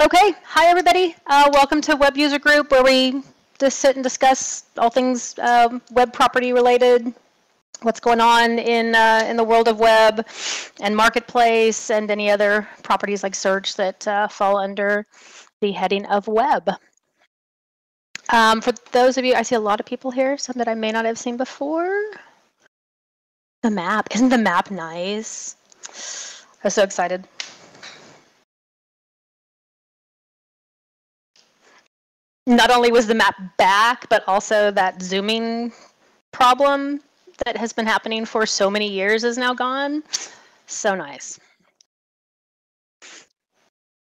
Okay, hi everybody. Uh, welcome to Web User Group, where we just sit and discuss all things um, web property related, what's going on in uh, in the world of web and marketplace, and any other properties like search that uh, fall under the heading of web. Um, for those of you, I see a lot of people here, some that I may not have seen before. The map, isn't the map nice? I'm so excited. Not only was the map back, but also that zooming problem that has been happening for so many years is now gone. So nice.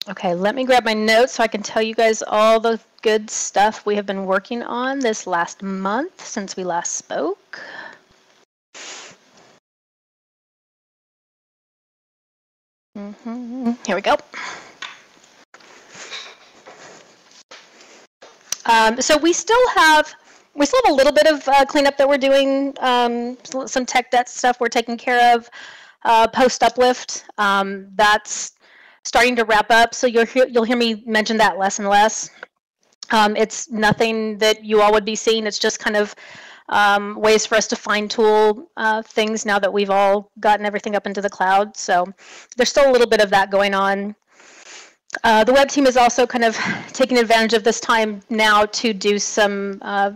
Okay, let me grab my notes so I can tell you guys all the good stuff we have been working on this last month since we last spoke. Mm -hmm. Here we go. Um, so we still have we still have a little bit of uh, cleanup that we're doing, um, some tech debt stuff we're taking care of. Uh, post uplift, um, that's starting to wrap up. So you'll hear, you'll hear me mention that less and less. Um, it's nothing that you all would be seeing. It's just kind of um, ways for us to fine tool uh, things now that we've all gotten everything up into the cloud. So there's still a little bit of that going on. Uh, the web team is also kind of taking advantage of this time now to do some uh,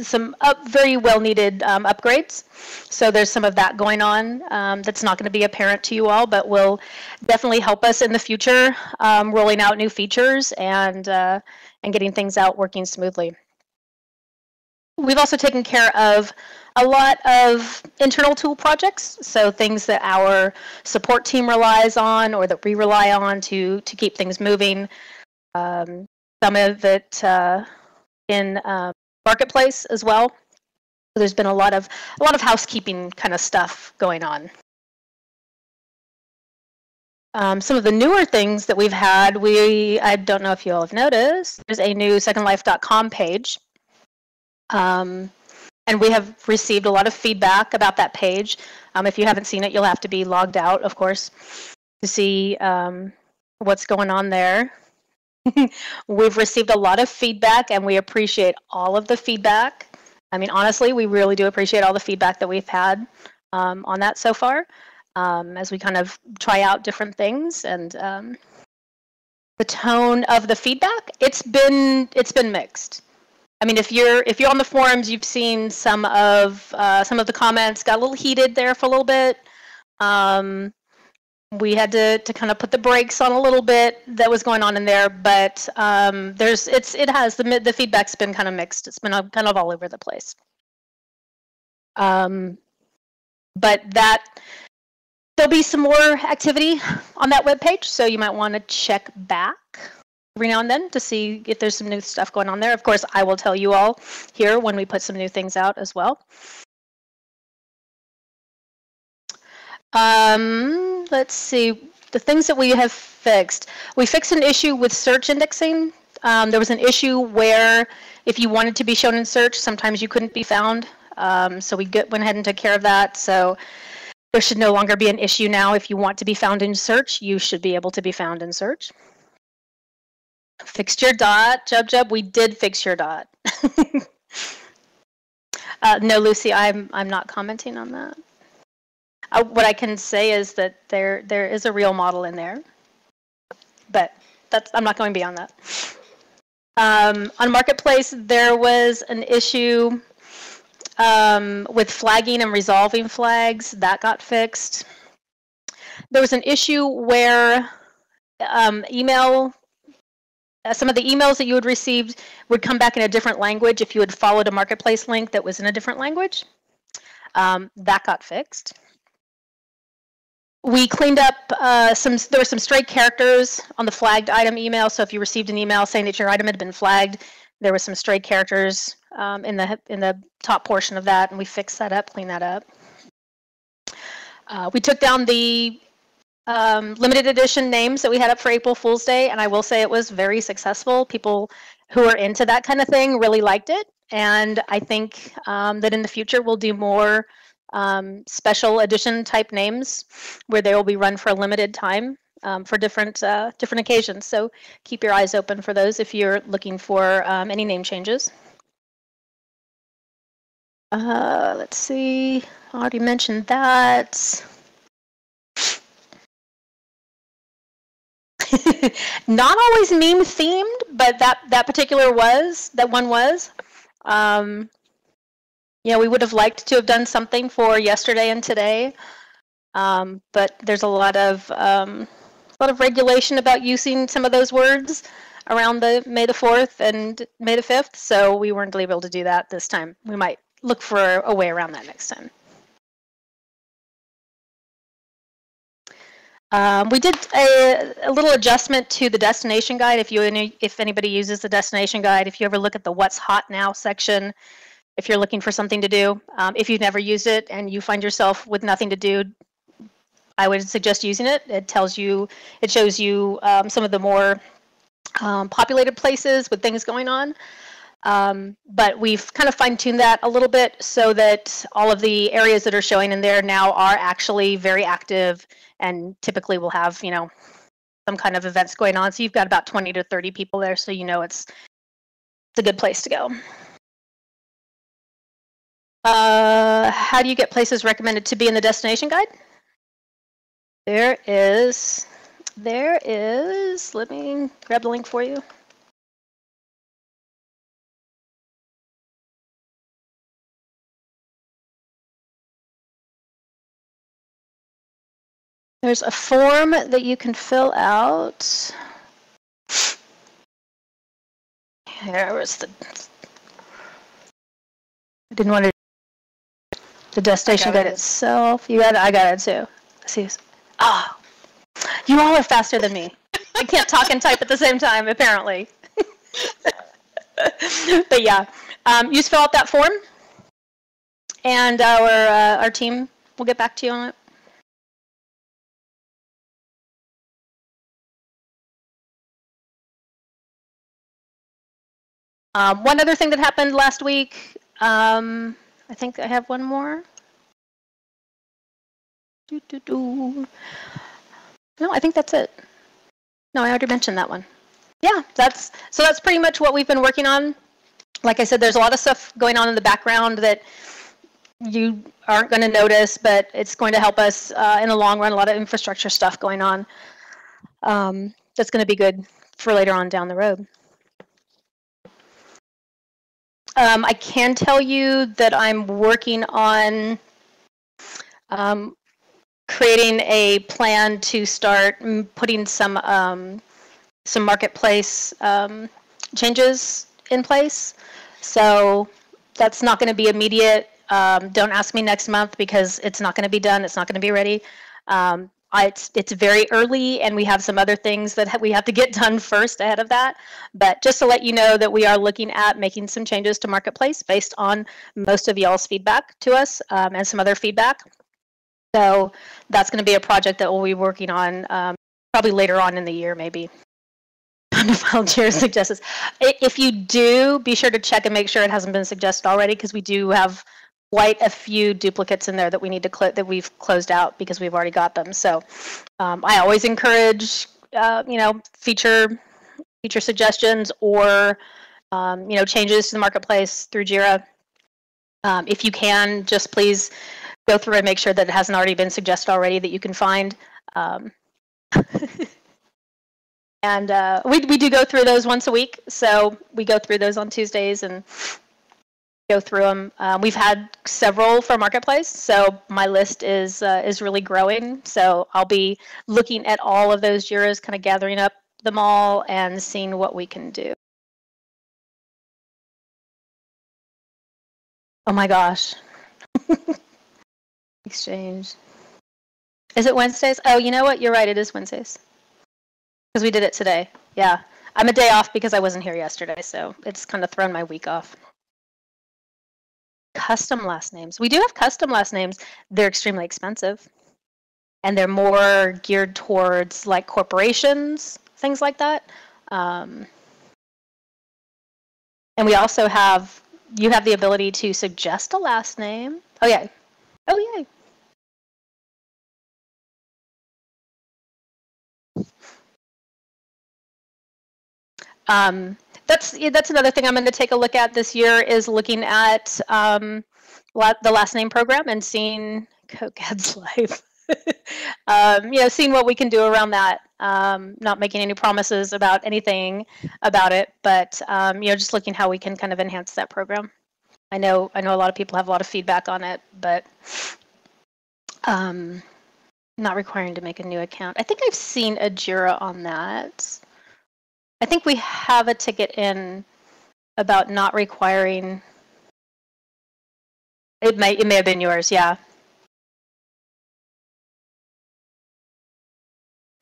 some up, very well needed um, upgrades. So there's some of that going on um, that's not going to be apparent to you all, but will definitely help us in the future um, rolling out new features and uh, and getting things out working smoothly. We've also taken care of a lot of internal tool projects, so things that our support team relies on or that we rely on to to keep things moving. Um, some of it uh, in uh, marketplace as well. So There's been a lot of a lot of housekeeping kind of stuff going on. Um, some of the newer things that we've had, we I don't know if you all have noticed, there's a new secondlife.com page. Um, and we have received a lot of feedback about that page. Um, if you haven't seen it, you'll have to be logged out, of course, to see um, what's going on there. We've received a lot of feedback and we appreciate all of the feedback. I mean, honestly, we really do appreciate all the feedback that we've had um, on that so far um, as we kind of try out different things and um, the tone of the feedback. It's been it's been mixed. I mean, if you're if you're on the forums, you've seen some of uh, some of the comments got a little heated there for a little bit. Um, we had to, to kind of put the brakes on a little bit that was going on in there, but um, there's it's it has the the feedback's been kind of mixed. It's been kind of all over the place. Um, but that there'll be some more activity on that web page, so you might want to check back every now and then to see if there's some new stuff going on there. Of course, I will tell you all here when we put some new things out as well. Um, let's see, the things that we have fixed. We fixed an issue with search indexing. Um, there was an issue where if you wanted to be shown in search, sometimes you couldn't be found. Um, so we get, went ahead and took care of that. So there should no longer be an issue now. If you want to be found in search, you should be able to be found in search. Fixed your dot, Jub Jub. We did fix your dot. uh, no, Lucy, I'm I'm not commenting on that. Uh, what I can say is that there there is a real model in there, but that's I'm not going beyond that. Um, on marketplace, there was an issue um, with flagging and resolving flags that got fixed. There was an issue where um, email some of the emails that you had received would come back in a different language if you had followed a marketplace link that was in a different language. Um, that got fixed. We cleaned up uh, some, there were some stray characters on the flagged item email. So if you received an email saying that your item had been flagged, there were some stray characters um, in the in the top portion of that, and we fixed that up, cleaned that up. Uh, we took down the um, limited edition names that we had up for April Fool's Day, and I will say it was very successful. People who are into that kind of thing really liked it, and I think um, that in the future we'll do more um, special edition type names where they will be run for a limited time. um, for different uh, different occasions. So keep your eyes open for those if you're looking for um, any name changes. Uh, let's see, I already mentioned that. Not always meme themed, but that that particular was that one was. Um, you know, we would have liked to have done something for yesterday and today, um, but there's a lot of um, a lot of regulation about using some of those words around the May the 4th and May the 5th, so we weren't able to do that this time. We might look for a way around that next time. Um, we did a, a, little adjustment to the destination guide. If you if anybody uses the destination guide, if you ever look at the "What's Hot Now" section, if you're looking for something to do, um, if you've never used it and you find yourself with nothing to do, I would suggest using it. It tells you, it shows you um, some of the more um, populated places with things going on. Um, but we've kind of fine tuned that a little bit so that all of the areas that are showing in there now are actually very active and typically we'll have, you know, some kind of events going on. So you've got about 20 to 30 people there. So you know it's, it's a good place to go. Uh, how do you get places recommended to be in the destination guide? There is, there is, let me grab the link for you. There's a form that you can fill out. Here was the. I didn't want to. The destination guide it. itself. You got it. I got it too. See. Ah, oh, you all are faster than me. I can't talk and type at the same time, apparently. but yeah, um, you just fill out that form, and our uh, our team will get back to you on it. Um, one other thing that happened last week, um, I think I have one more. No, I think that's it. No, I already mentioned that one. Yeah, that's so that's pretty much what we've been working on. Like I said, there's a lot of stuff going on in the background that you aren't going to notice, but it's going to help us uh, in the long run. A lot of infrastructure stuff going on. Um, that's going to be good for later on down the road. Um, I can tell you that I'm working on um, creating a plan to start putting some um, some marketplace um, changes in place. So that's not going to be immediate. Um, don't ask me next month because it's not going to be done. It's not going to be ready. Um, it's, it's very early and we have some other things that we have to get done first ahead of that. But just to let you know that we are looking at making some changes to Marketplace based on most of y'all's feedback to us um, and some other feedback. So that's going to be a project that we'll be working on um, probably later on in the year, maybe. Suggests. If you do, be sure to check and make sure it hasn't been suggested already because we do have quite a few duplicates in there that we need to cl- that we've closed out because we've already got them. So um, I always encourage uh, you know feature feature suggestions or um, you know changes to the marketplace through Jira. Um, if you can, just please go through and make sure that it hasn't already been suggested already that you can find. Um, and uh, we, we do go through those once a week. So we go through those on Tuesdays and go through them. Um, we've had several for Marketplace, so my list is uh, is really growing. So I'll be looking at all of those Jiras, kind of gathering up them all and seeing what we can do. Oh my gosh. Exchange. Is it Wednesdays? Oh, you know what? You're right. It is Wednesdays. Because we did it today. Yeah. I'm a day off because I wasn't here yesterday, so it's kind of thrown my week off custom last names. We do have custom last names. They're extremely expensive and they're more geared towards like corporations, things like that. Um, and we also have, you have the ability to suggest a last name. Oh, yeah. Oh, yeah. Um, that's that's another thing I'm going to take a look at this year is looking at um, the last name program and seeing CoCAD's life. um, you know, seeing what we can do around that. Um, not making any promises about anything about it, but um, you know, just looking how we can kind of enhance that program. I know I know a lot of people have a lot of feedback on it, but um, not requiring to make a new account. I think I've seen a Jira on that. I think we have a ticket in about not requiring. It may it may have been yours, yeah.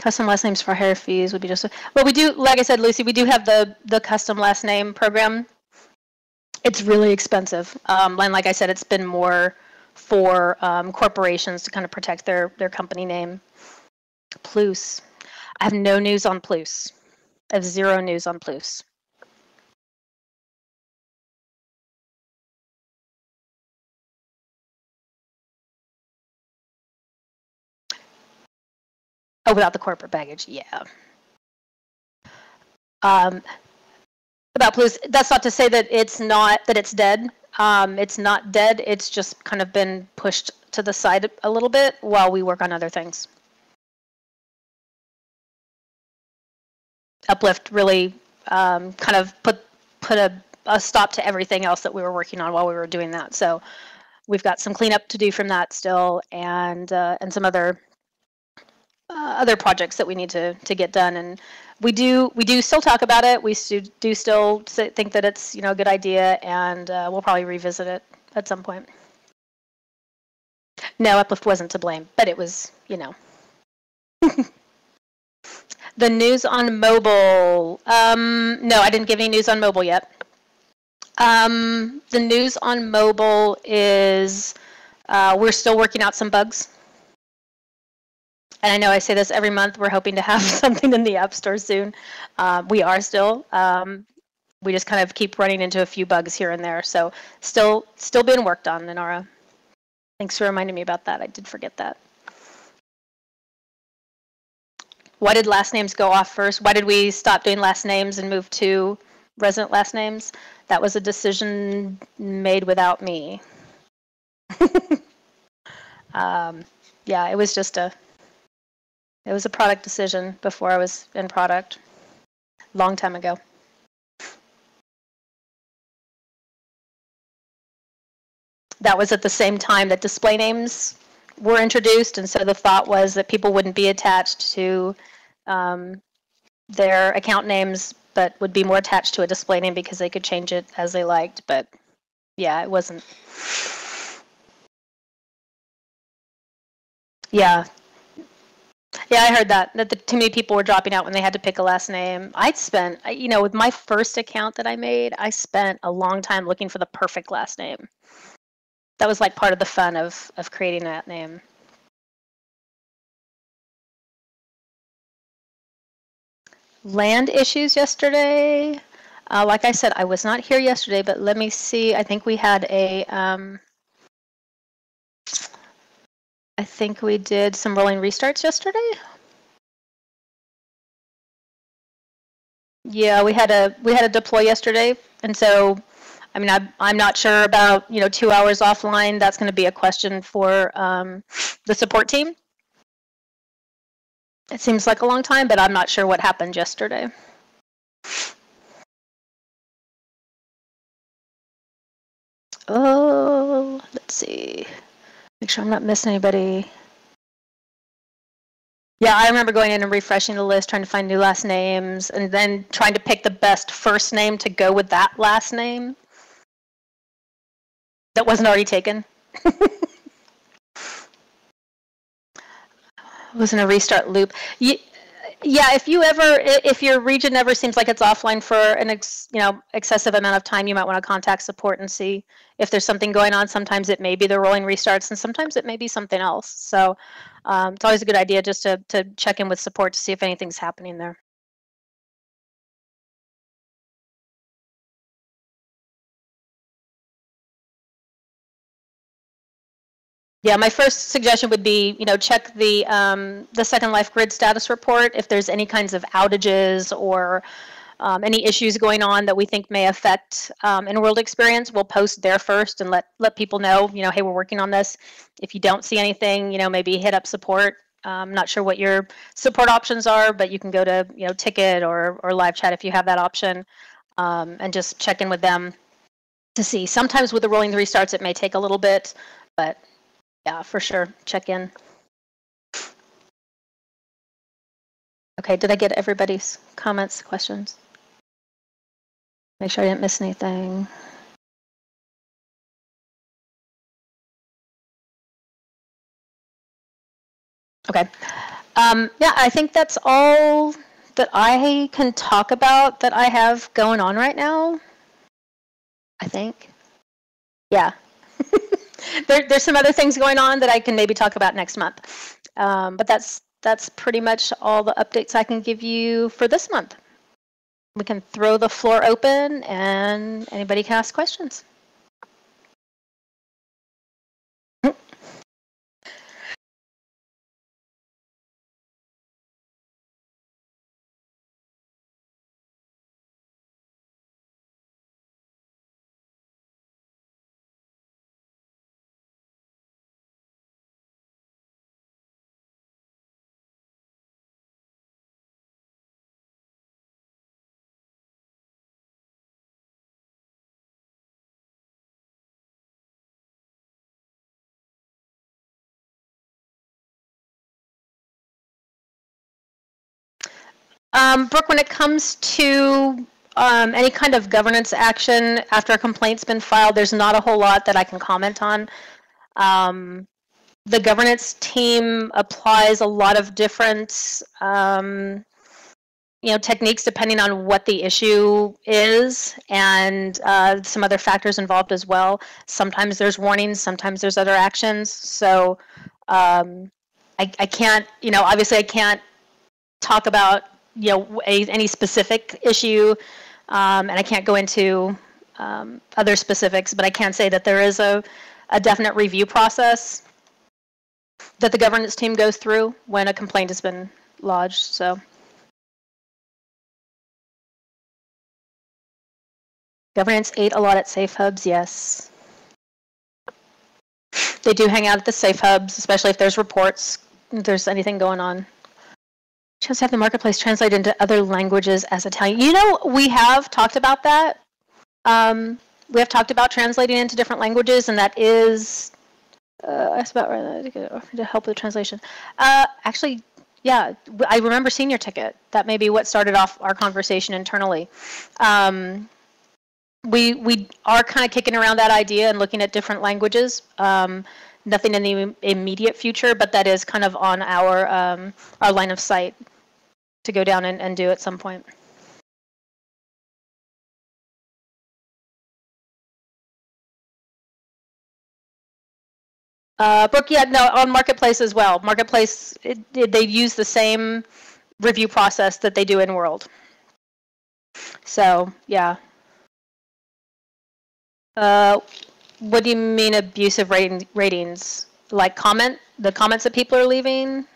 Custom last names for higher fees would be just well. We do, like I said, Lucy, we do have the the custom last name program. It's really expensive, um, and like I said, it's been more for um, corporations to kind of protect their their company name. Plus, I have no news on Plus. Have zero news on Plus. Oh, without the corporate baggage, yeah. Um, about Plus, that's not to say that it's not that it's dead. Um, it's not dead. It's just kind of been pushed to the side a little bit while we work on other things. Uplift really um, kind of put put a, a stop to everything else that we were working on while we were doing that. So we've got some cleanup to do from that still, and uh, and some other uh, other projects that we need to to get done. And we do we do still talk about it. We do still think that it's you know a good idea and uh, we'll probably revisit it at some point. No uplift wasn't to blame but it was you know the news on mobile um, no i didn't give any news on mobile yet um, the news on mobile is uh, we're still working out some bugs and I know I say this every month, we're hoping to have something in the App Store soon. Uh, we are still. Um, we just kind of keep running into a few bugs here and there. So still, still being worked on, Inara. Thanks for reminding me about that. I did forget that. Why did last names go off first? Why did we stop doing last names and move to resident last names? That was a decision made without me. um, yeah, it was just a it was a product decision before I was in product, long time ago. That was at the same time that display names were introduced, and so the thought was that people wouldn't be attached to um, their account names, but would be more attached to a display name because they could change it as they liked. But yeah, it wasn't. Yeah, yeah, I heard that that the, too many people were dropping out when they had to pick a last name. I'd spent, you know, with my first account that I made, I spent a long time looking for the perfect last name. That was like part of the fun of of creating that name. Land issues yesterday. Uh, like I said, I was not here yesterday, but let me see. I think we had a um, I think we did some rolling restarts yesterday. Yeah, we had a we had a deploy yesterday, and so I mean I'm I'm not sure about you know two hours offline. That's going to be a question for um, the support team. It seems like a long time, but I'm not sure what happened yesterday. Oh, let's see. Make sure I'm not missing anybody. Yeah, I remember going in and refreshing the list, trying to find new last names, and then trying to pick the best first name to go with that last name that wasn't already taken. wasn't a restart loop. Yeah, if you ever, if your region ever seems like it's offline for an ex, you know excessive amount of time, you might want to contact support and see if there's something going on. Sometimes it may be the rolling restarts, and sometimes it may be something else. So um, it's always a good idea just to to check in with support to see if anything's happening there. Yeah, my first suggestion would be, you know, check the um, the Second Life grid status report if there's any kinds of outages or um, any issues going on that we think may affect um, in-world experience, we'll post there first and let let people know, you know, hey, we're working on this. If you don't see anything, you know, maybe hit up support. I'm um, not sure what your support options are, but you can go to you know ticket or or live chat if you have that option, um, and just check in with them to see. Sometimes with the rolling restarts, it may take a little bit, but yeah, for sure, check in. Okay, did I get everybody's comments, questions? Make sure I didn't miss anything. Okay. Um, yeah, I think that's all that I can talk about that I have going on right now. I think. Yeah. There, there's some other things going on that I can maybe talk about next month. Um, but that's that's pretty much all the updates I can give you for this month. We can throw the floor open and anybody can ask questions. Um, Brooke, when it comes to um, any kind of governance action after a complaint's been filed, there's not a whole lot that I can comment on. Um, the governance team applies a lot of different, um, you know, techniques depending on what the issue is, and uh, some other factors involved as well. Sometimes there's warnings, sometimes there's other actions. So um, I, I can't, you know, obviously I can't talk about you know a, any specific issue, um, and I can't go into um, other specifics, but I can say that there is a, a definite review process that the governance team goes through when a complaint has been lodged. So. Governance ate a lot at safe hubs, yes. They do hang out at the safe hubs, especially if there's reports, if there's anything going on. Just have the marketplace translate into other languages as Italian. You know, we have talked about that. Um, we have talked about translating into different languages, and that is uh, that's about right to help with the translation. Uh, actually, yeah, I remember senior ticket. That may be what started off our conversation internally. Um, we we are kind of kicking around that idea and looking at different languages. Um, nothing in the immediate future, but that is kind of on our um, our line of sight to go down and, and do at some point. Uh, Brooke, yeah, no, on Marketplace as well. Marketplace, it, it, they use the same review process that they do in World. So, yeah. Uh, what do you mean abusive rating, ratings? Like comment, the comments that people are leaving?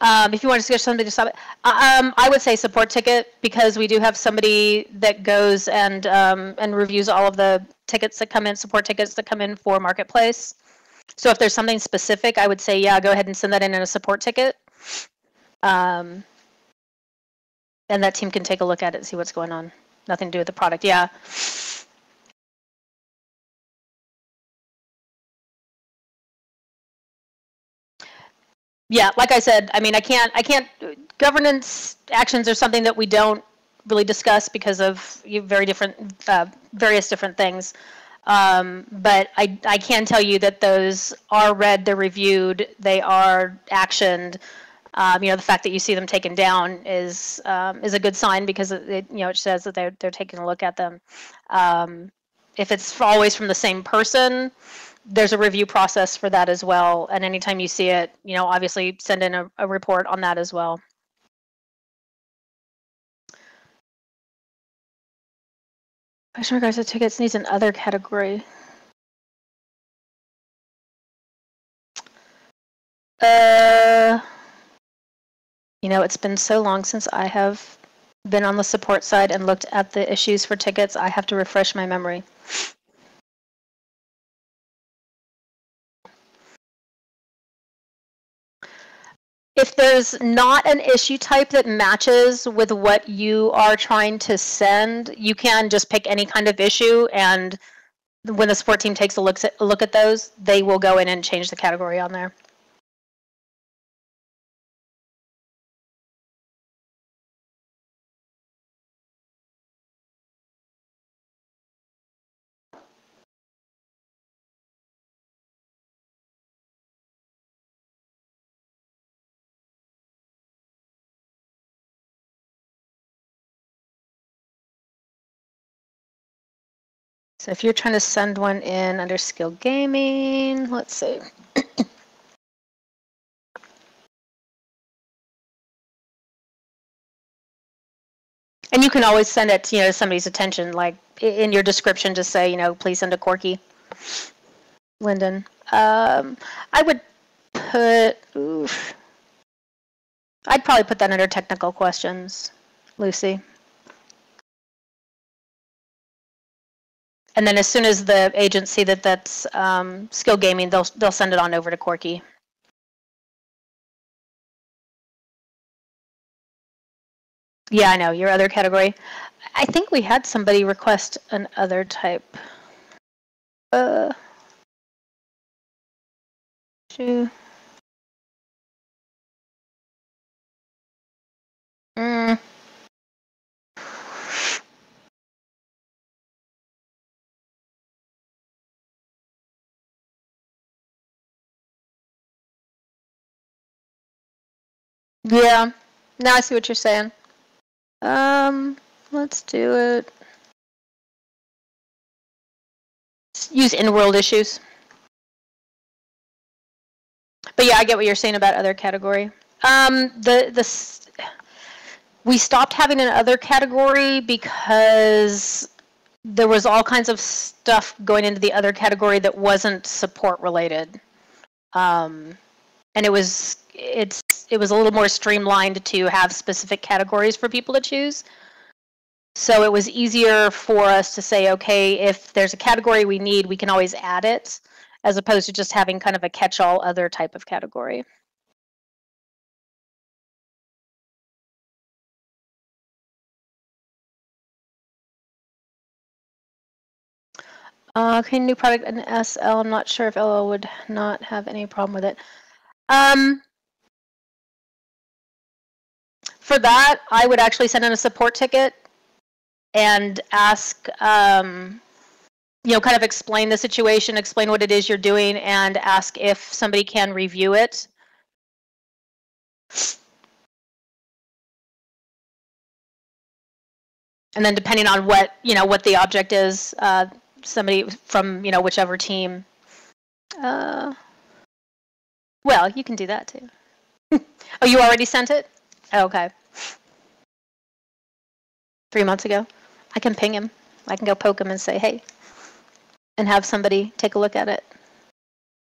Um, if you want to schedule somebody to stop it, uh, um, I would say support ticket because we do have somebody that goes and um, and reviews all of the tickets that come in, support tickets that come in for marketplace. So if there's something specific, I would say yeah, go ahead and send that in in a support ticket, um, and that team can take a look at it and see what's going on. Nothing to do with the product. Yeah. Yeah, like I said, I mean, I can't, I can't. Governance actions are something that we don't really discuss because of very different, uh, various different things. Um, but I, I can tell you that those are read, they're reviewed, they are actioned. Um, you know, the fact that you see them taken down is um, is a good sign because it, you know it says that they're they're taking a look at them. Um, if it's always from the same person, there's a review process for that as well. And anytime you see it, you know, obviously send in a, a report on that as well. Question regards to tickets needs an other category. Uh, You know, it's been so long since I have been on the support side and looked at the issues for tickets. I have to refresh my memory. If there's not an issue type that matches with what you are trying to send, you can just pick any kind of issue and when the support team takes a look at, look at those, they will go in and change the category on there. So if you're trying to send one in under skill gaming, let's see. and you can always send it, you know, to somebody's attention, like in your description, just say, you know, please send a Corky. Linden. Um, I would put, oof. I'd probably put that under technical questions, Lucy. And then as soon as the see that that's um, skill gaming, they'll they'll send it on over to Corky. Yeah, I know your other category. I think we had somebody request an other type. Uh. Two. Mm. Yeah. Now I see what you're saying. Um, let's do it. Use in-world issues. But yeah, I get what you're saying about other category. Um, the the we stopped having an other category because there was all kinds of stuff going into the other category that wasn't support related. Um, and it was it's it was a little more streamlined to have specific categories for people to choose. So it was easier for us to say, okay, if there's a category we need, we can always add it, as opposed to just having kind of a catch-all other type of category. Uh, okay, new product in SL. I'm not sure if LL would not have any problem with it. Um, for that, I would actually send in a support ticket and ask, um, you know, kind of explain the situation, explain what it is you're doing, and ask if somebody can review it. And then depending on what, you know, what the object is, uh, somebody from, you know, whichever team. Uh, well, you can do that too. oh, you already sent it? okay. Three months ago. I can ping him. I can go poke him and say, hey, and have somebody take a look at it.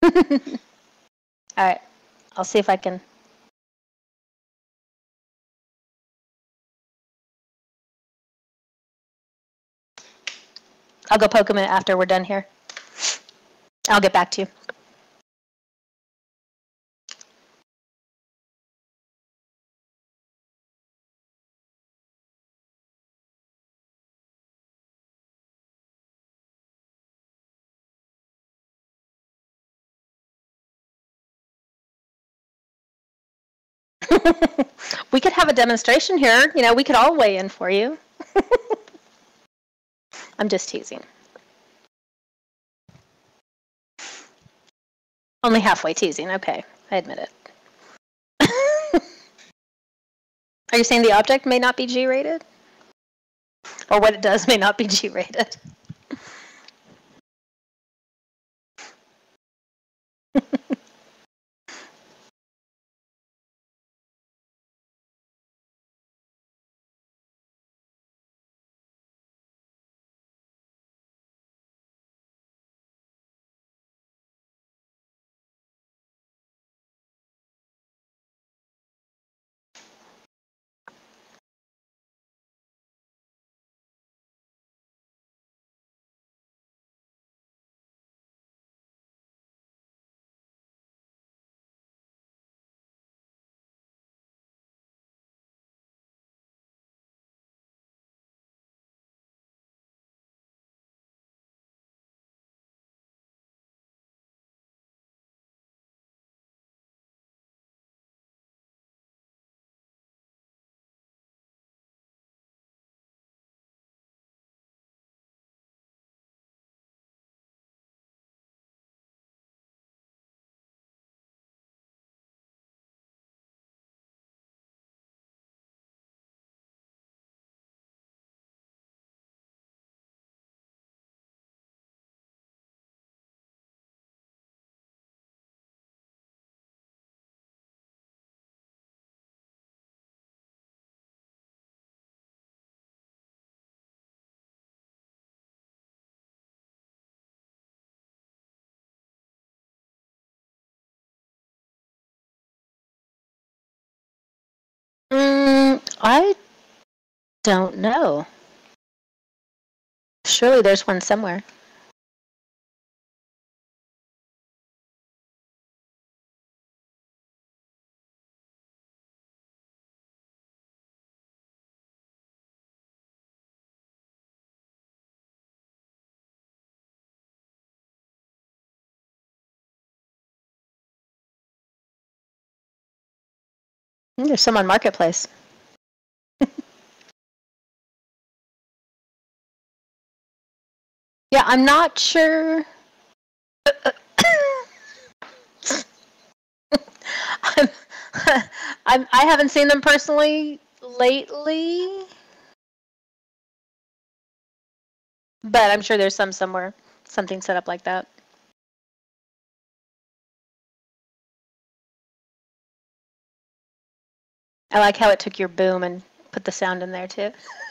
All right. I'll see if I can. I'll go poke him after we're done here. I'll get back to you. we could have a demonstration here. You know, we could all weigh in for you. I'm just teasing. Only halfway teasing. Okay, I admit it. Are you saying the object may not be G-rated? Or what it does may not be G-rated? I don't know. Surely there's one somewhere. There's some on Marketplace. Yeah, I'm not sure. I'm, I'm, I haven't seen them personally lately, but I'm sure there's some somewhere, something set up like that. I like how it took your boom and put the sound in there too.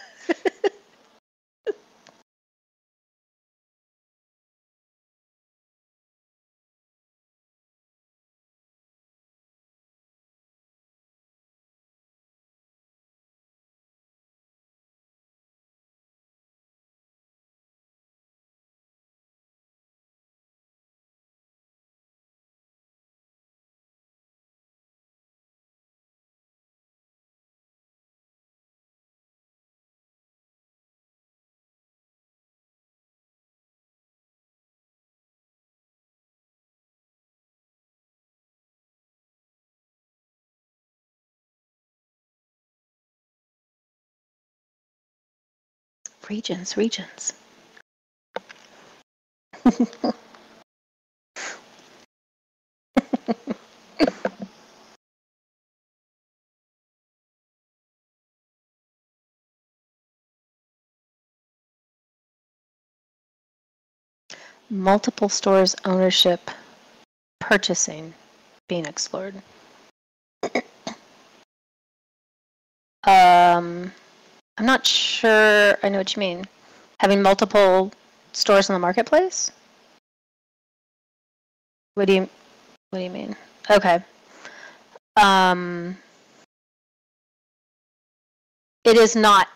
regions, regions. Multiple stores ownership purchasing being explored. um, I'm not sure I know what you mean. Having multiple stores in the marketplace? What do you what do you mean? Okay. Um, it is not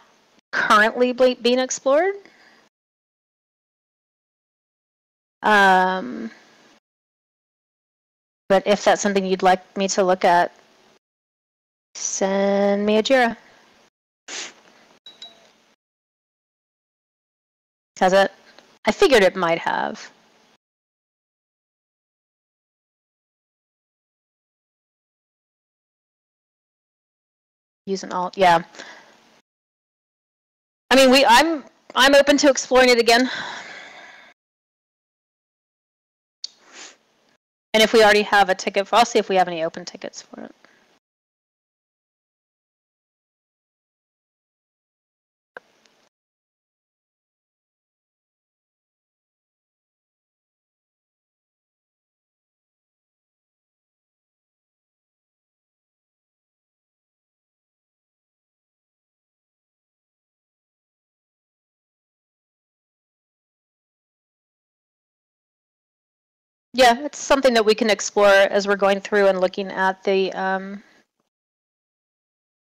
currently being explored. Um, but if that's something you'd like me to look at, send me a Jira. Has it? I figured it might have. Use an alt, yeah. I mean, we. I'm. I'm open to exploring it again. And if we already have a ticket, for, I'll see if we have any open tickets for it. Yeah, it's something that we can explore as we're going through and looking at the. Um...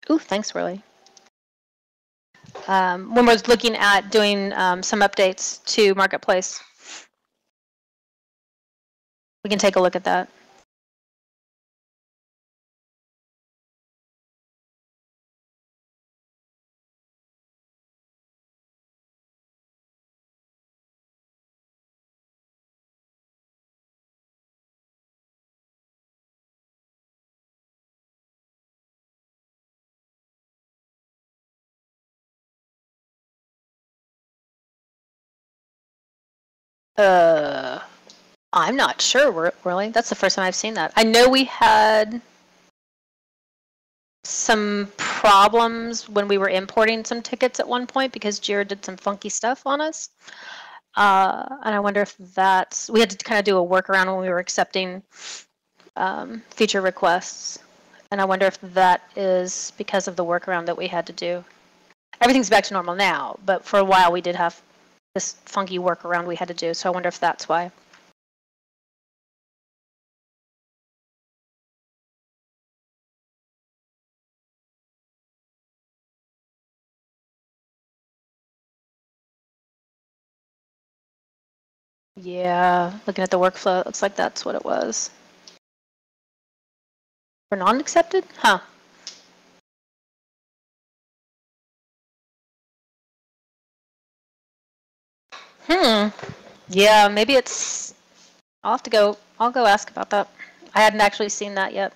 Ooh, thanks, Willie. Um, when we're looking at doing um, some updates to Marketplace, we can take a look at that. Uh, I'm not sure, really. That's the first time I've seen that. I know we had some problems when we were importing some tickets at one point because Jira did some funky stuff on us. Uh, and I wonder if that's, we had to kind of do a workaround when we were accepting um, feature requests. And I wonder if that is because of the workaround that we had to do. Everything's back to normal now, but for a while we did have this funky workaround we had to do. So I wonder if that's why. Yeah, looking at the workflow, looks like that's what it was. For non-accepted? Huh. Hmm. Yeah, maybe it's. I'll have to go. I'll go ask about that. I hadn't actually seen that yet.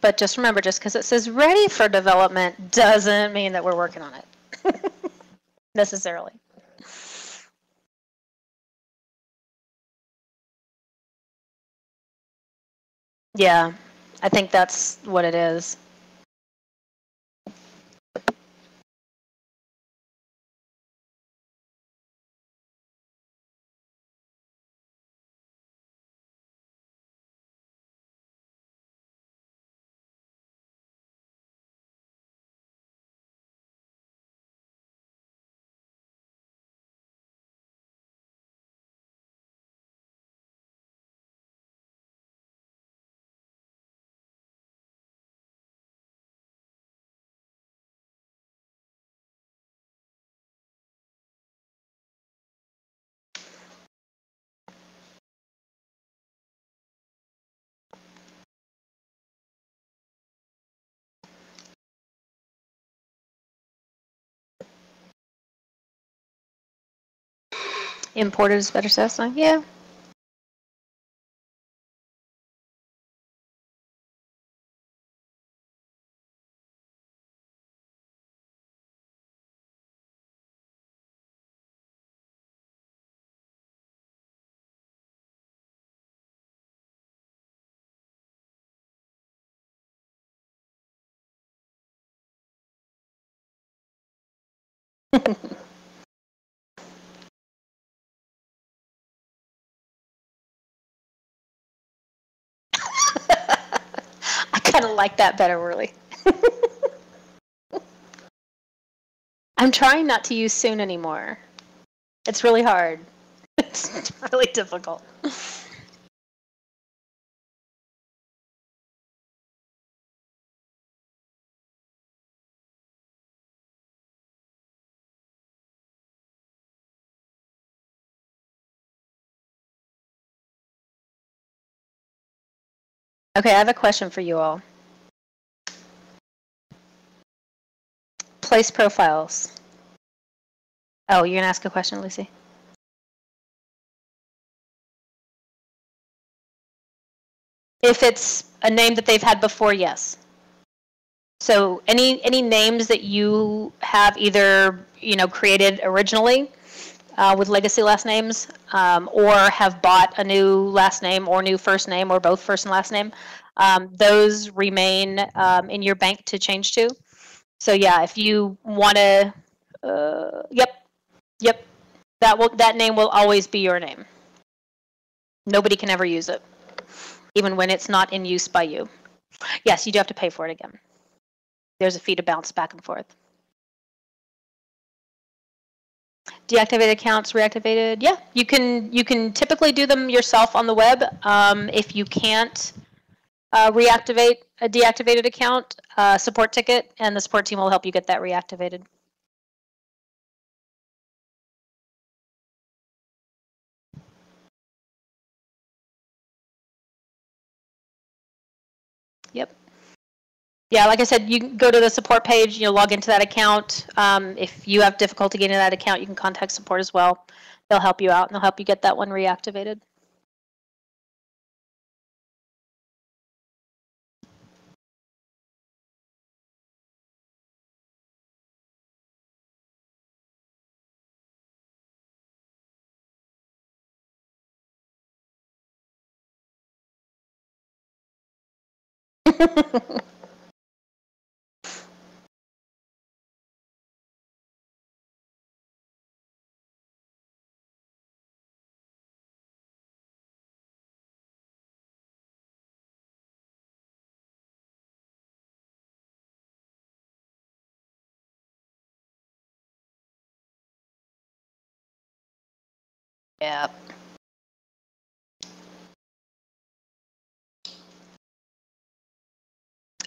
But just remember, just because it says ready for development doesn't mean that we're working on it necessarily. Yeah, I think that's what it is. Imported is better satisfying. Yeah. like that better, really. I'm trying not to use soon anymore. It's really hard. It's really difficult. Okay, I have a question for you all. Place profiles. Oh, you're gonna ask a question, Lucy? If it's a name that they've had before, yes. So any any names that you have either you know created originally uh, with legacy last names, um, or have bought a new last name or new first name or both first and last name, um, those remain um, in your bank to change to. So yeah, if you want to, uh, yep, yep, that will that name will always be your name. Nobody can ever use it even when it's not in use by you. Yes, you do have to pay for it again. There's a fee to bounce back and forth. Deactivated accounts reactivated. Yeah, you can you can typically do them yourself on the web. Um, if you can't uh, reactivate a deactivated account, uh, support ticket, and the support team will help you get that reactivated. Yep. Yeah, like I said, you can go to the support page, you'll log into that account. Um, if you have difficulty getting that account, you can contact support as well. They'll help you out and they'll help you get that one reactivated. Yeah.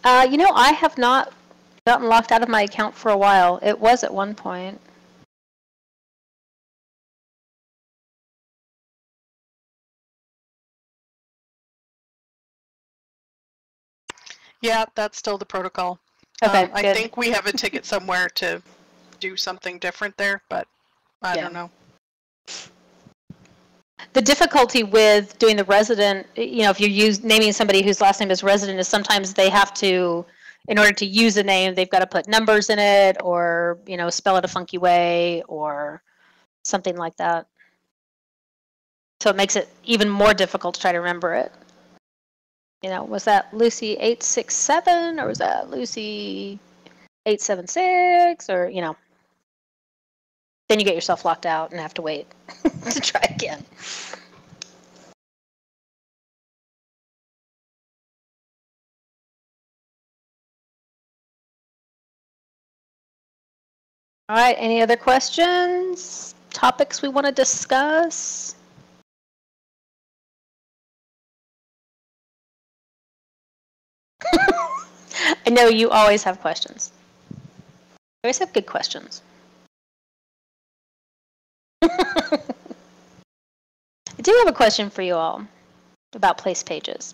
Uh, you know, I have not gotten locked out of my account for a while. It was at one point. Yeah, that's still the protocol. Okay, Um, I think we have a ticket somewhere to do something different there, but I Yeah. don't know. The difficulty with doing the resident, you know, if you're use, naming somebody whose last name is resident, is sometimes they have to, in order to use a name, they've got to put numbers in it, or you know, spell it a funky way, or something like that. So it makes it even more difficult to try to remember it. You know, was that Lucy eight six seven, or was that Lucy eight seven six, or you know? Then you get yourself locked out and have to wait to try again. All right, any other questions? Topics we want to discuss? I know you always have questions. You always have good questions. I do have a question for you all about place pages.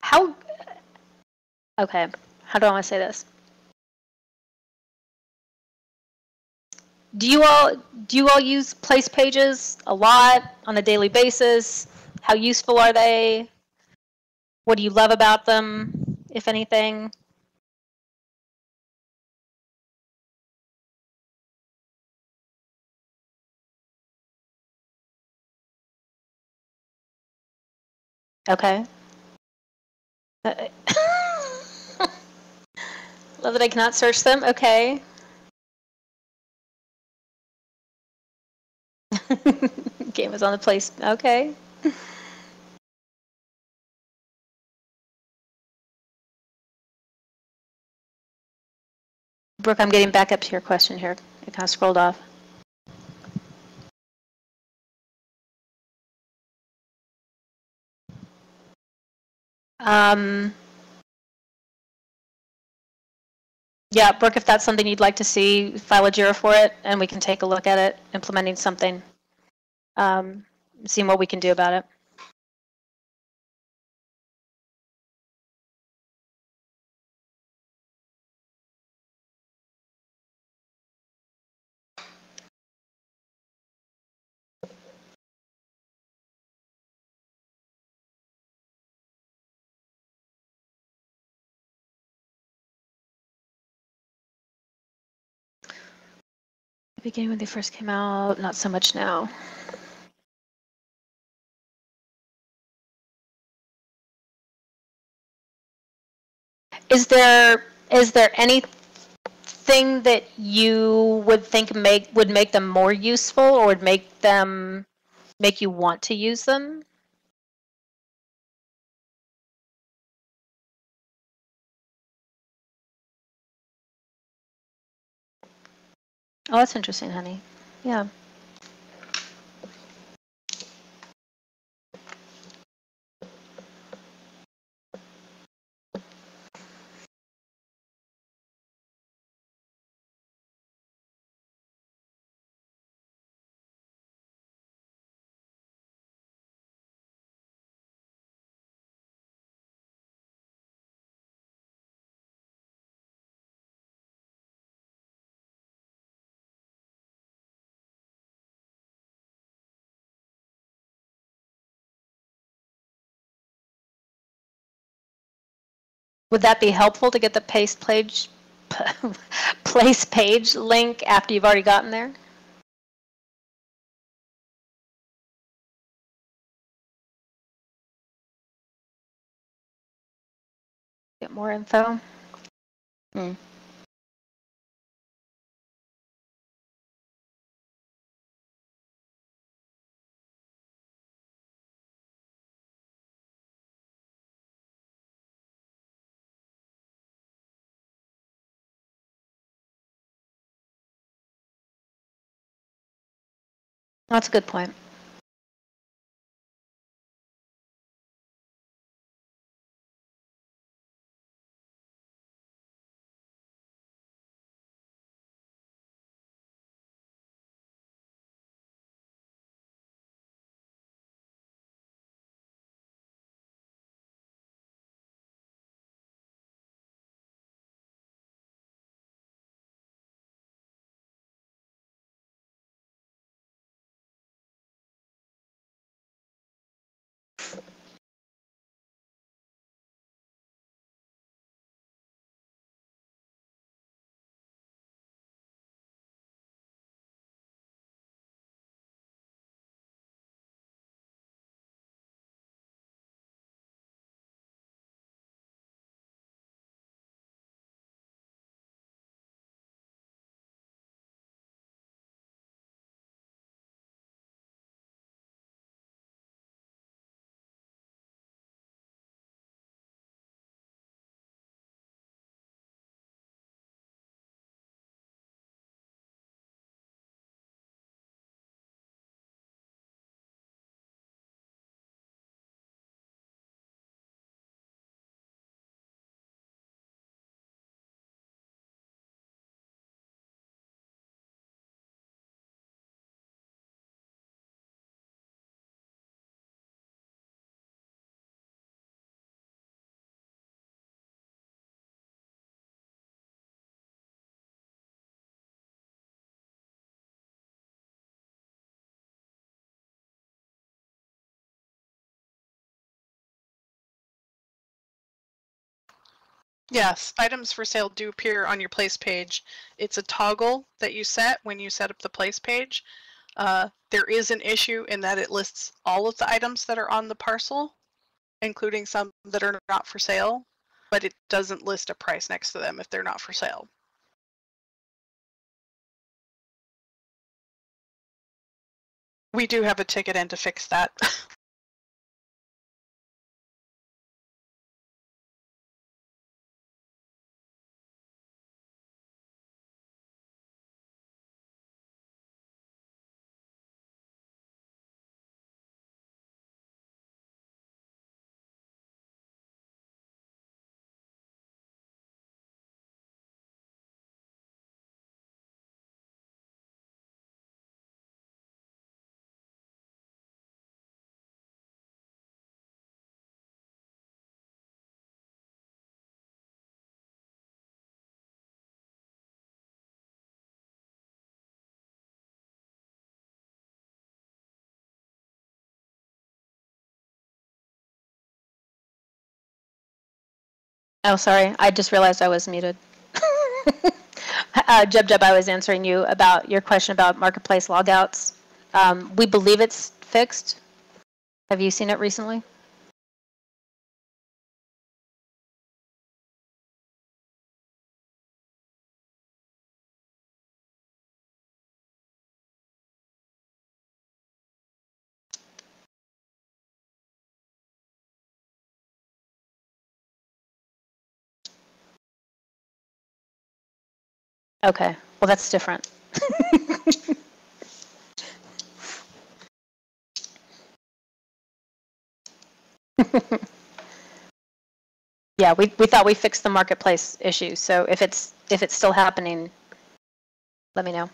How, okay, how do I want to say this? Do you all do you all use place pages a lot on a daily basis? How useful are they? What do you love about them, if anything? Okay. Uh, Love that I cannot search them. Okay. Game is on the place. Okay. Brooke, I'm getting back up to your question here. I kind of scrolled off. Um, yeah, Brooke, if that's something you'd like to see, file a JIRA for it, and we can take a look at it, implementing something, um, seeing what we can do about it. Beginning when they first came out, not so much now. Is there is there anything that you would think make would make them more useful or would make them make you want to use them? Oh, that's interesting, honey. Yeah. Would that be helpful to get the paste page place page link after you've already gotten there? Get more info. Hmm. That's a good point. Yes, items for sale do appear on your place page. It's a toggle that you set when you set up the place page. Uh, there is an issue in that it lists all of the items that are on the parcel, including some that are not for sale, but it doesn't list a price next to them if they're not for sale. We do have a ticket in to fix that. Oh, sorry. I just realized I was muted. uh, Jeb Jub, I was answering you about your question about marketplace logouts. Um, we believe it's fixed. Have you seen it recently? Okay, well, that's different. yeah, we, we thought we fixed the marketplace issue. So if it's if it's still happening, let me know.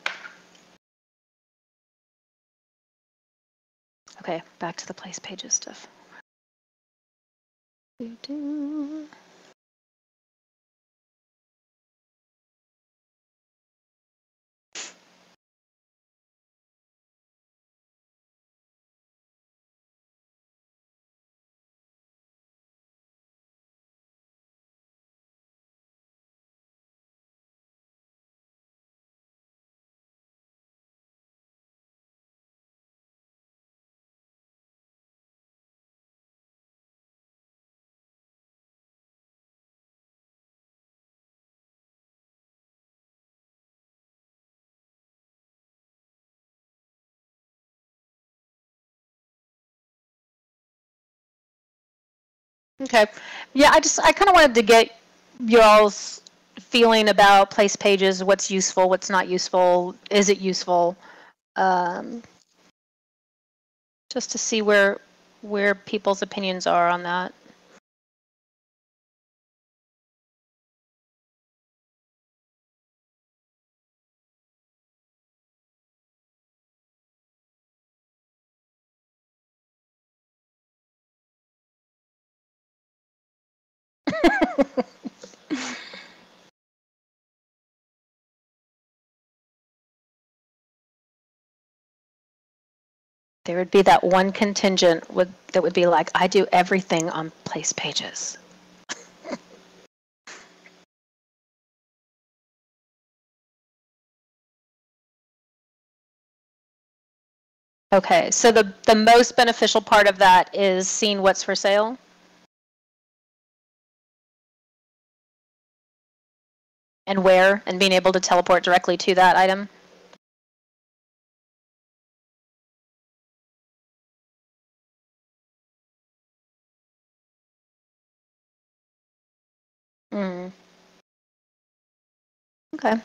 Okay, back to the place pages stuff. Doo-doo. Okay. Yeah, I just I kind of wanted to get y'all's feeling about place pages. What's useful? What's not useful? Is it useful? Um, just to see where where people's opinions are on that. There would be that one contingent would that would be like, I do everything on place pages. Okay, so the, the most beneficial part of that is seeing what's for sale? And where, and being able to teleport directly to that item? Mm. Okay.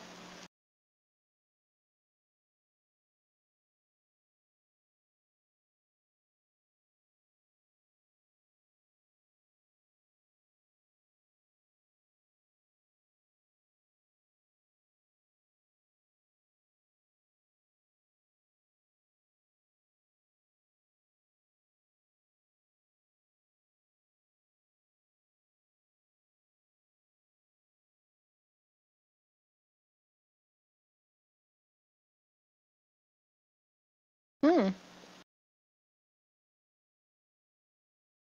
Hmm.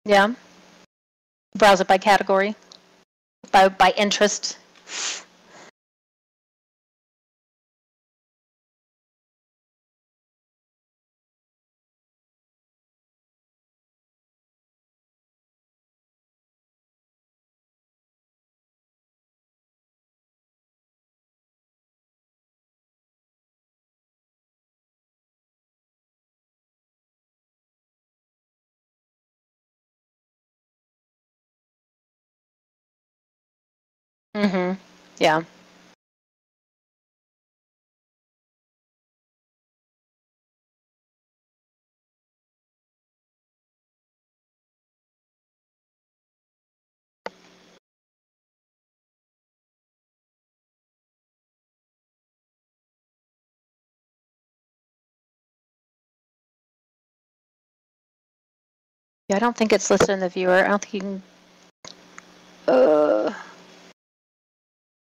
Yeah. Browse it by category. by by interest. Mm-hmm. Yeah. Yeah, I don't think it's listed in the viewer. I don't think you can. Uh,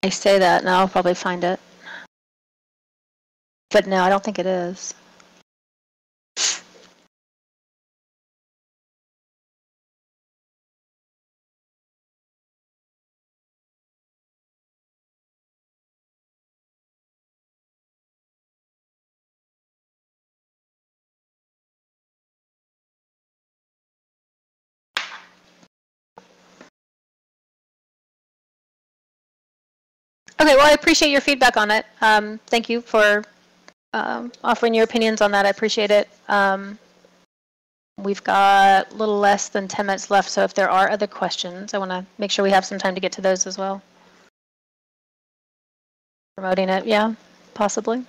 I say that, and I'll probably find it. But no, I don't think it is. Okay, well, I appreciate your feedback on it. Um, thank you for um, offering your opinions on that. I appreciate it. Um, we've got a little less than 10 minutes left, so if there are other questions, I want to make sure we have some time to get to those as well. Promoting it, yeah, possibly.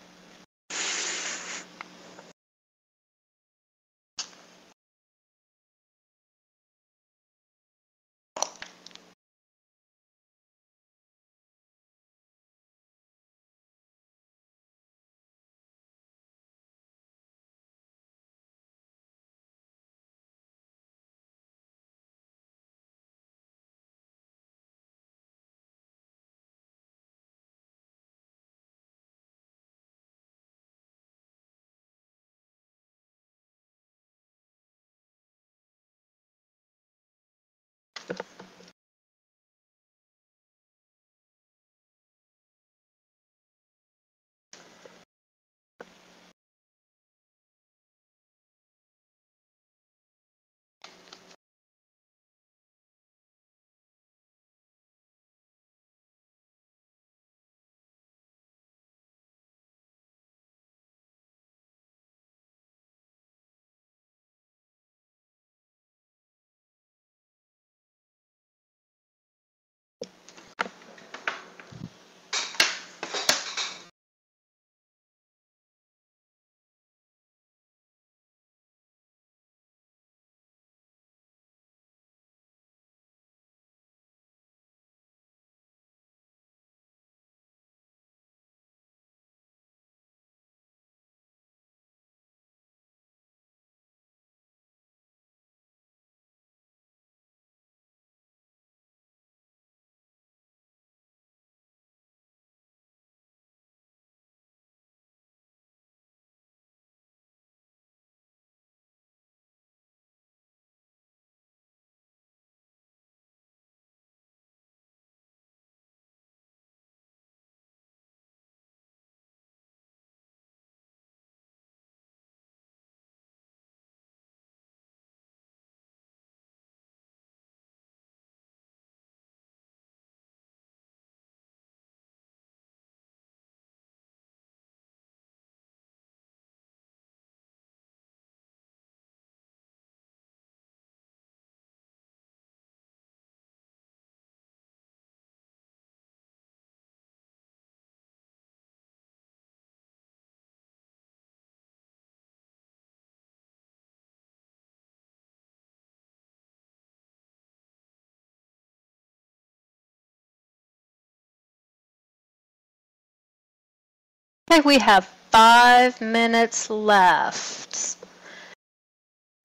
Okay, we have five minutes left.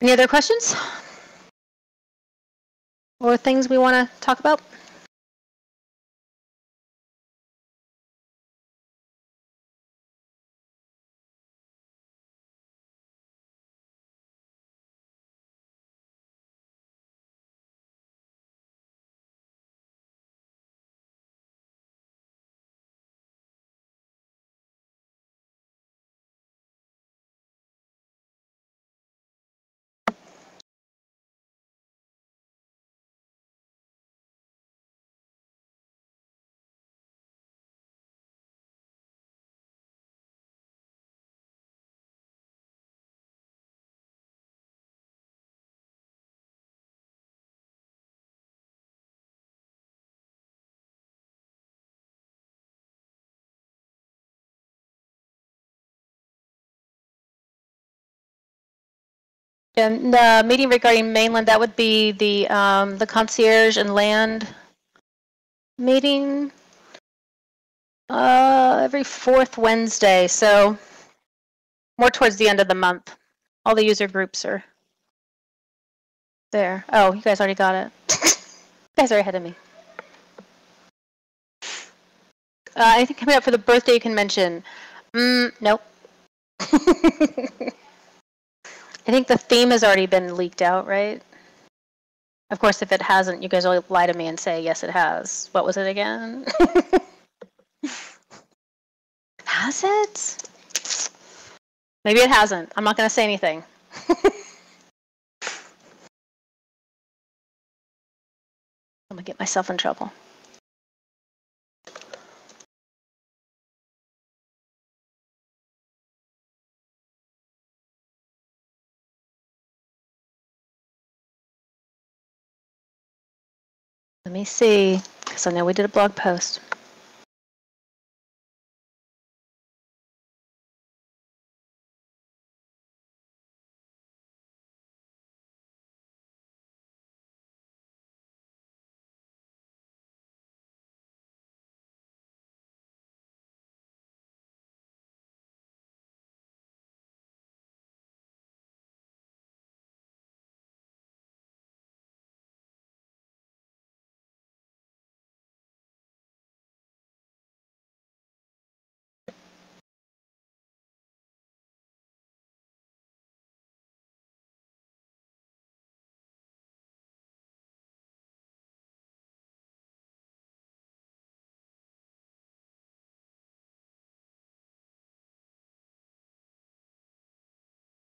Any other questions? Or things we want to talk about? And the meeting regarding mainland, that would be the, um, the concierge and land meeting. Uh, every fourth Wednesday, so more towards the end of the month. All the user groups are there. Oh, you guys already got it. you guys are ahead of me. Uh, anything coming up for the birthday mention? Mm, nope. I think the theme has already been leaked out, right? Of course, if it hasn't, you guys will lie to me and say, yes, it has. What was it again? has it? Maybe it hasn't. I'm not going to say anything. I'm going to get myself in trouble. Let me see, because I know we did a blog post.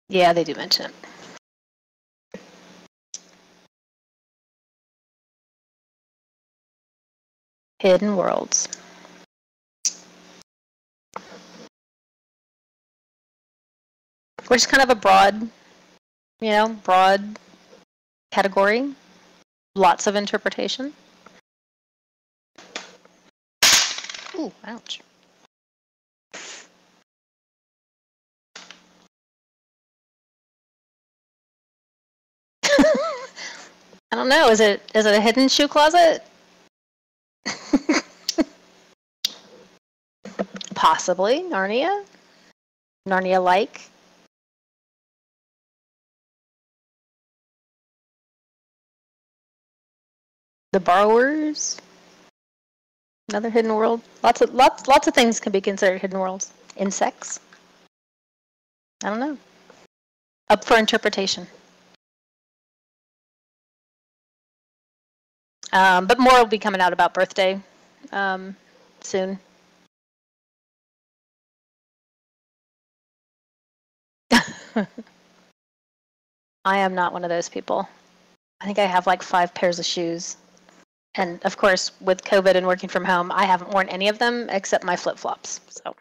Yeah, they do mention it. Hidden Worlds. Which is kind of a broad, you know, broad category. Lots of interpretation. Ooh, ouch. I don't know. Is it is it a hidden shoe closet? Possibly Narnia. Narnia like. The borrowers. Another hidden world. Lots of lots lots of things can be considered hidden worlds. Insects. I don't know. Up for interpretation. Um, but more will be coming out about birthday um, soon. I am not one of those people. I think I have like five pairs of shoes. And of course, with COVID and working from home, I haven't worn any of them except my flip flops. So.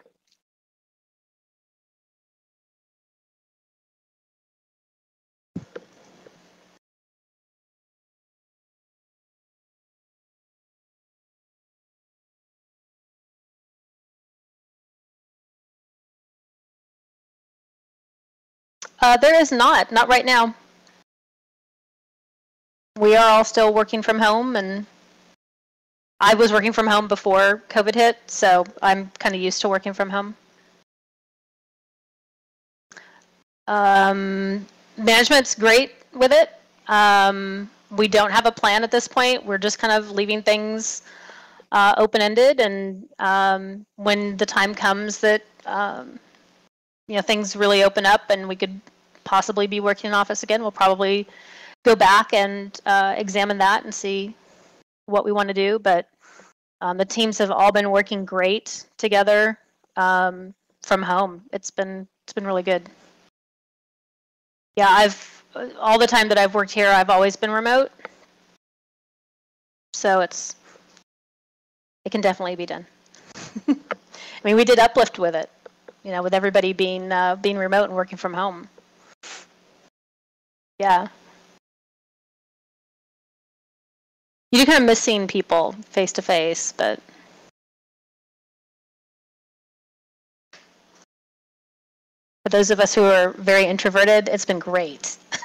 Uh, there is not, not right now. We are all still working from home, and I was working from home before COVID hit, so I'm kind of used to working from home. Um, management's great with it. Um, we don't have a plan at this point. We're just kind of leaving things uh, open-ended, and um, when the time comes that um, you know things really open up and we could possibly be working in office again, we'll probably go back and uh, examine that and see what we want to do. But um, the teams have all been working great together um, from home. It's been it's been really good. Yeah, I've all the time that I've worked here, I've always been remote. So it's it can definitely be done. I mean, we did uplift with it you know, with everybody being uh, being remote and working from home. Yeah. You do kind of miss seeing people face to face, but For those of us who are very introverted, it's been great.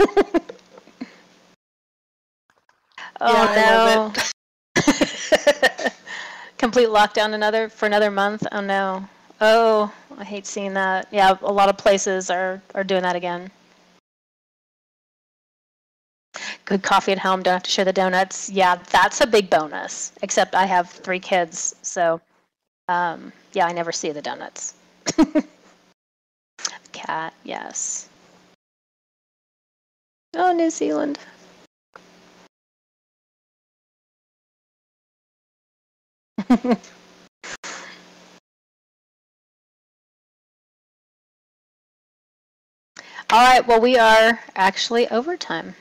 oh Yeah, no. Complete lockdown another for another month. Oh no. Oh, I hate seeing that. Yeah, a lot of places are are doing that again. Good coffee at home, don't have to share the donuts. Yeah, that's a big bonus. Except I have three kids, so um, yeah, I never see the donuts. Cat, yes. Oh, New Zealand. All right, well, we are actually overtime.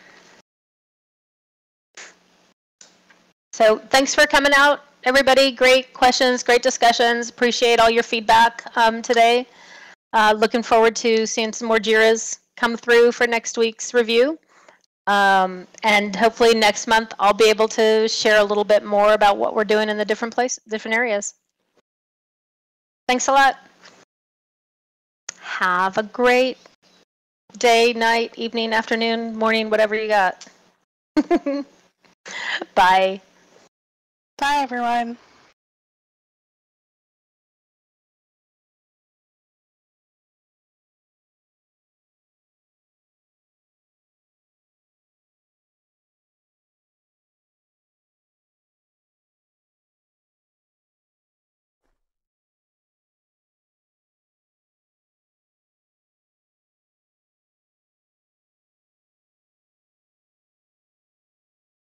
So thanks for coming out, everybody. Great questions, great discussions. Appreciate all your feedback um, today. Uh, looking forward to seeing some more JIRAs come through for next week's review. Um, and hopefully next month I'll be able to share a little bit more about what we're doing in the different places, different areas. Thanks a lot. Have a great day, night, evening, afternoon, morning, whatever you got. Bye. Bye, everyone.